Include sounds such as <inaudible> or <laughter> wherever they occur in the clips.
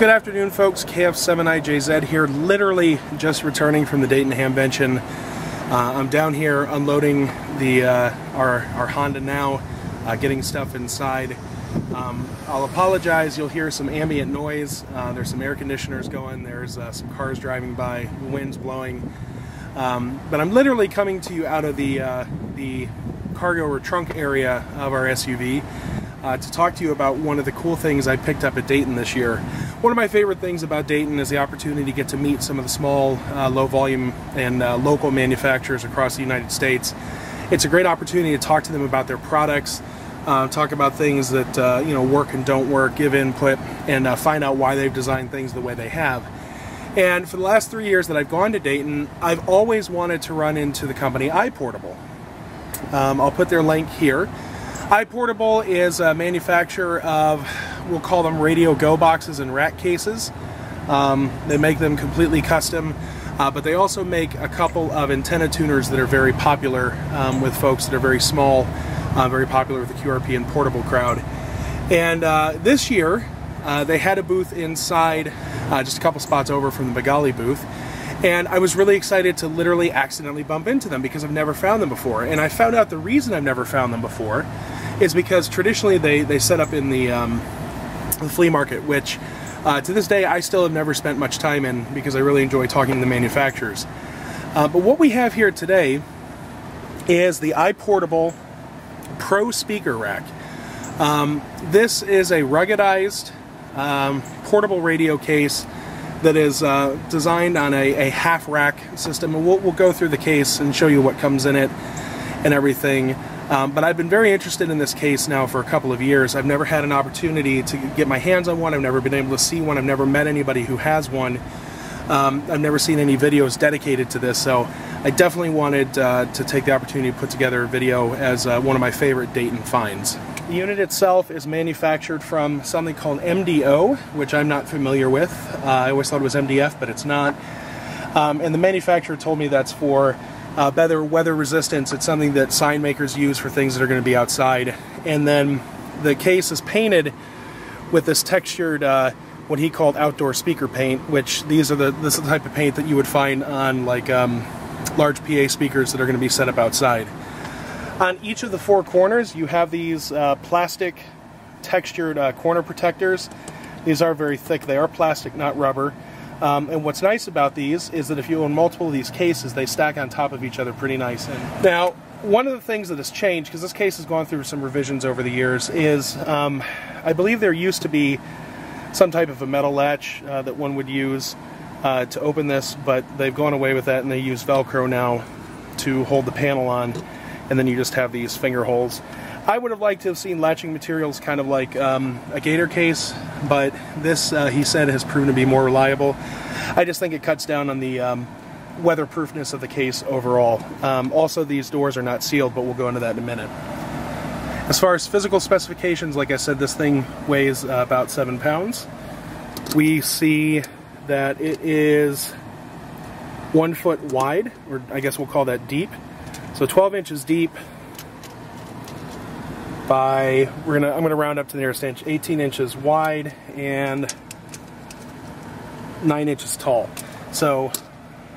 Good afternoon, folks. KF7IJZ here, literally just returning from the Dayton Hamvention. Uh, I'm down here unloading the uh, our, our Honda now, uh, getting stuff inside. Um, I'll apologize, you'll hear some ambient noise. Uh, there's some air conditioners going, there's uh, some cars driving by, winds blowing. Um, but I'm literally coming to you out of the, uh, the cargo or trunk area of our SUV to talk to you about one of the cool things I picked up at Dayton this year. One of my favorite things about Dayton is the opportunity to get to meet some of the small, uh, low volume and uh, local manufacturers across the United States. It's a great opportunity to talk to them about their products, uh, talk about things that uh, you know work and don't work, give input, and uh, find out why they've designed things the way they have. And for the last three years that I've gone to Dayton, I've always wanted to run into the company iPortable. Um, I'll put their link here iPortable is a manufacturer of, we'll call them Radio Go boxes and rack cases. Um, they make them completely custom, uh, but they also make a couple of antenna tuners that are very popular um, with folks that are very small, uh, very popular with the QRP and portable crowd. And uh, this year, uh, they had a booth inside, uh, just a couple spots over from the Magali booth, and I was really excited to literally accidentally bump into them because I've never found them before. And I found out the reason I've never found them before is because traditionally they, they set up in the, um, the flea market, which uh, to this day I still have never spent much time in because I really enjoy talking to the manufacturers. Uh, but what we have here today is the iPortable Pro Speaker Rack. Um, this is a ruggedized um, portable radio case that is uh, designed on a, a, half rack system. We'll, we'll, go through the case and show you what comes in it and everything. Um, but I've been very interested in this case now for a couple of years. I've never had an opportunity to get my hands on one. I've never been able to see one. I've never met anybody who has one. Um, I've never seen any videos dedicated to this, so I definitely wanted uh, to take the opportunity to put together a video as uh, one of my favorite Dayton finds. The unit itself is manufactured from something called MDO, which I'm not familiar with. Uh, I always thought it was MDF, but it's not. Um, and the manufacturer told me that's for uh, better weather resistance. It's something that sign makers use for things that are going to be outside. And then the case is painted with this textured, uh, what he called outdoor speaker paint, which these are the this is the type of paint that you would find on like um, large PA speakers that are going to be set up outside. On each of the four corners, you have these uh, plastic textured uh, corner protectors. These are very thick. They are plastic, not rubber. Um, and what's nice about these is that if you own multiple of these cases, they stack on top of each other pretty nice. And now, one of the things that has changed, because this case has gone through some revisions over the years, is um, I believe there used to be some type of a metal latch uh, that one would use uh, to open this, but they've gone away with that and they use Velcro now to hold the panel on, and then you just have these finger holes. I would have liked to have seen latching materials kind of like um, a gator case, but this, uh, he said, has proven to be more reliable. I just think it cuts down on the um, weatherproofness of the case overall. Um, also, these doors are not sealed, but we'll go into that in a minute. As far as physical specifications, like I said, this thing weighs uh, about seven pounds. We see that it is one foot wide, or I guess we'll call that deep. So 12 inches deep, by we're gonna I'm gonna round up to the nearest inch 18 inches wide and 9 inches tall. So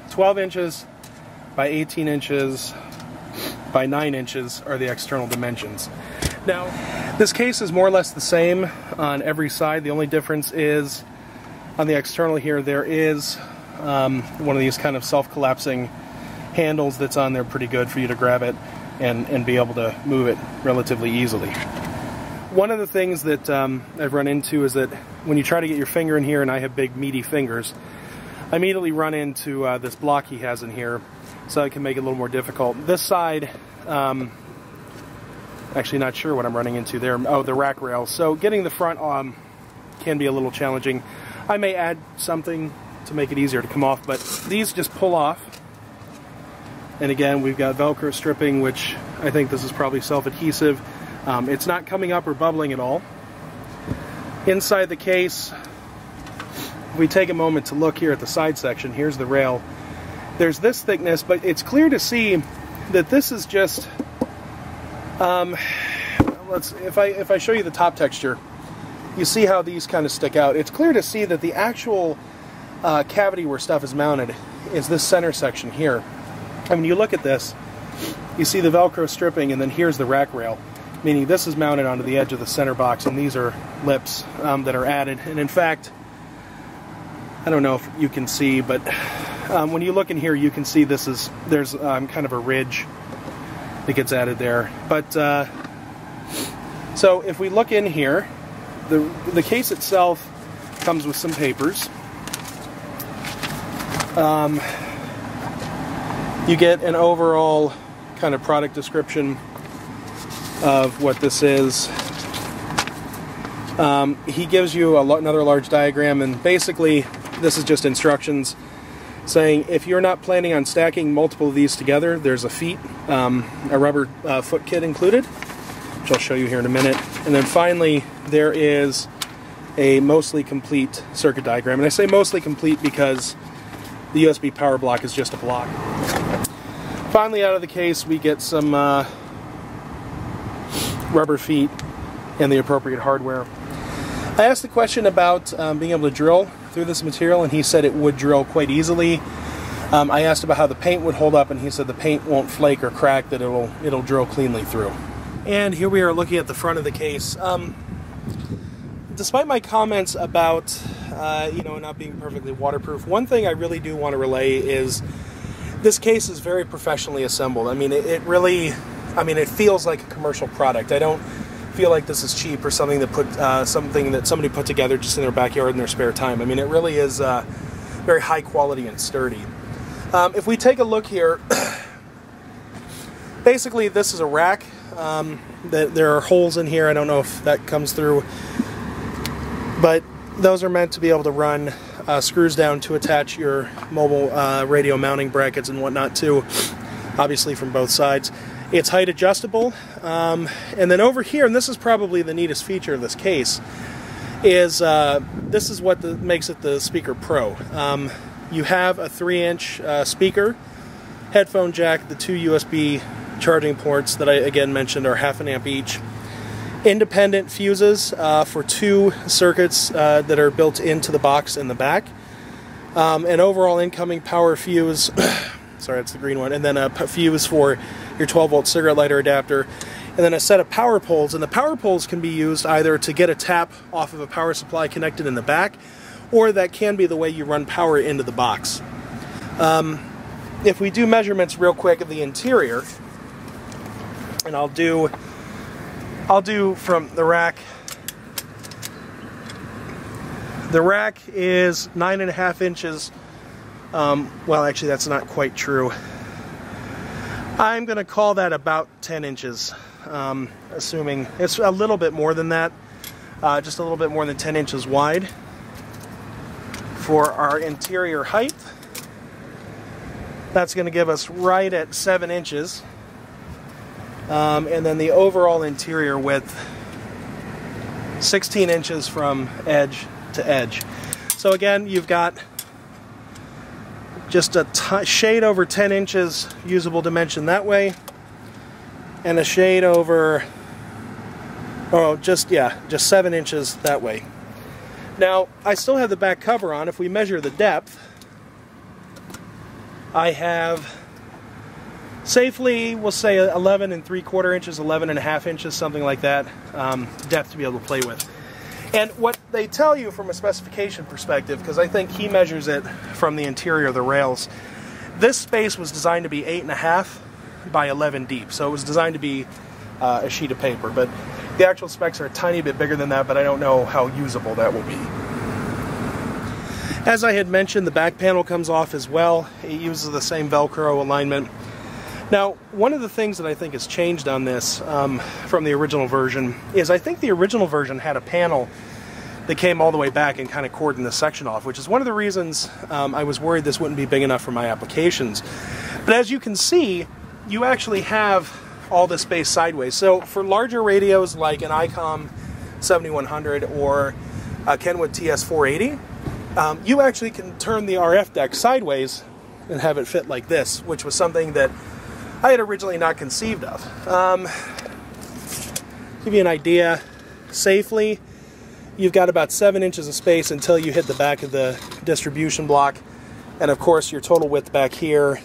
12 inches by 18 inches by 9 inches are the external dimensions. Now this case is more or less the same on every side. The only difference is on the external here there is um, one of these kind of self-collapsing handles that's on there pretty good for you to grab it and, and be able to move it relatively easily. One of the things that um, I've run into is that when you try to get your finger in here, and I have big meaty fingers, I immediately run into uh, this block he has in here, so it can make it a little more difficult. This side, um, actually not sure what I'm running into there. Oh, the rack rail. So getting the front on can be a little challenging. I may add something to make it easier to come off, but these just pull off and again, we've got Velcro stripping, which I think this is probably self-adhesive. Um, it's not coming up or bubbling at all. Inside the case, we take a moment to look here at the side section, here's the rail. There's this thickness, but it's clear to see that this is just, um, let's, if I, if I show you the top texture, you see how these kind of stick out. It's clear to see that the actual uh, cavity where stuff is mounted is this center section here. And when you look at this, you see the Velcro stripping, and then here's the rack rail, meaning this is mounted onto the edge of the center box, and these are lips um, that are added. And in fact, I don't know if you can see, but um, when you look in here, you can see this is there's um, kind of a ridge that gets added there. But uh, so if we look in here, the the case itself comes with some papers. Um, you get an overall kind of product description of what this is. Um, he gives you another large diagram, and basically, this is just instructions saying if you're not planning on stacking multiple of these together, there's a feet, um, a rubber uh, foot kit included, which I'll show you here in a minute. And then finally, there is a mostly complete circuit diagram. And I say mostly complete because the USB power block is just a block. Finally, out of the case, we get some uh, rubber feet and the appropriate hardware. I asked the question about um, being able to drill through this material, and he said it would drill quite easily. Um, I asked about how the paint would hold up, and he said the paint won't flake or crack; that it'll it'll drill cleanly through. And here we are looking at the front of the case. Um, despite my comments about uh, you know not being perfectly waterproof, one thing I really do want to relay is this case is very professionally assembled. I mean, it, it really, I mean, it feels like a commercial product. I don't feel like this is cheap or something that put uh, something that somebody put together just in their backyard in their spare time. I mean, it really is uh, very high quality and sturdy. Um, if we take a look here, <coughs> basically this is a rack. Um, there are holes in here. I don't know if that comes through, but those are meant to be able to run uh, screws down to attach your mobile uh, radio mounting brackets and whatnot to, obviously from both sides. It's height adjustable. Um, and then over here, and this is probably the neatest feature of this case, is uh, this is what the, makes it the Speaker Pro. Um, you have a 3 inch uh, speaker, headphone jack, the two USB charging ports that I again mentioned are half an amp each. Independent fuses uh, for two circuits uh, that are built into the box in the back. Um, an overall incoming power fuse, <coughs> sorry, it's the green one, and then a fuse for your 12 volt cigarette lighter adapter, and then a set of power poles. And the power poles can be used either to get a tap off of a power supply connected in the back, or that can be the way you run power into the box. Um, if we do measurements real quick of the interior, and I'll do, I'll do from the rack. The rack is nine and a half inches. Um, well, actually, that's not quite true. I'm going to call that about 10 inches, um, assuming it's a little bit more than that, uh, just a little bit more than 10 inches wide for our interior height. That's going to give us right at 7 inches. Um, and then the overall interior width 16 inches from edge to edge. So again, you've got just a shade over 10 inches usable dimension that way and a shade over oh just yeah just 7 inches that way now I still have the back cover on if we measure the depth I have safely we'll say 11 and 3 quarter inches 11 and a half inches something like that um, depth to be able to play with and what they tell you from a specification perspective, because I think he measures it from the interior of the rails, this space was designed to be 8.5 by 11 deep. So it was designed to be uh, a sheet of paper. But the actual specs are a tiny bit bigger than that, but I don't know how usable that will be. As I had mentioned, the back panel comes off as well. It uses the same Velcro alignment. Now, one of the things that I think has changed on this um, from the original version is I think the original version had a panel that came all the way back and kind of cordoned this section off, which is one of the reasons um, I was worried this wouldn't be big enough for my applications. But as you can see, you actually have all this space sideways. So for larger radios like an ICOM 7100 or a Kenwood TS480, um, you actually can turn the RF deck sideways and have it fit like this, which was something that I had originally not conceived of. Um, give you an idea, safely, you've got about seven inches of space until you hit the back of the distribution block. And of course, your total width back here,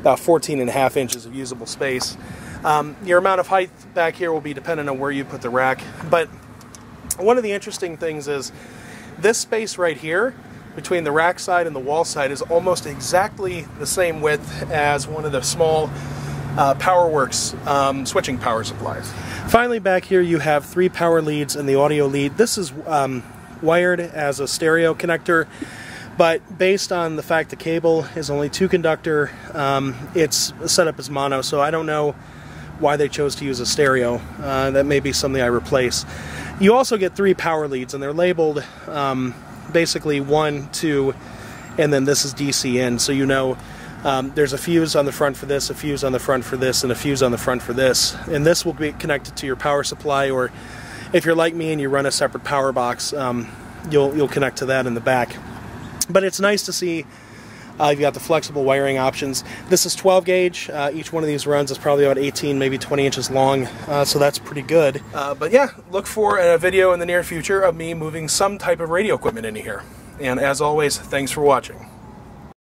about 14 and a half inches of usable space. Um, your amount of height back here will be dependent on where you put the rack. But one of the interesting things is this space right here between the rack side and the wall side is almost exactly the same width as one of the small uh, Powerwerx um, switching power supplies. Finally, back here you have three power leads and the audio lead. This is um, wired as a stereo connector, but based on the fact the cable is only two conductor, um, it's set up as mono, so I don't know why they chose to use a stereo. Uh, that may be something I replace. You also get three power leads, and they're labeled um, basically one, two, and then this is DC in, so you know um, there's a fuse on the front for this, a fuse on the front for this, and a fuse on the front for this. And this will be connected to your power supply, or if you're like me and you run a separate power box, um, you'll you'll connect to that in the back. But it's nice to see uh, you've got the flexible wiring options. This is 12 gauge. Uh, each one of these runs is probably about 18, maybe 20 inches long, uh, so that's pretty good. Uh, but yeah, look for a video in the near future of me moving some type of radio equipment into here. And as always, thanks for watching.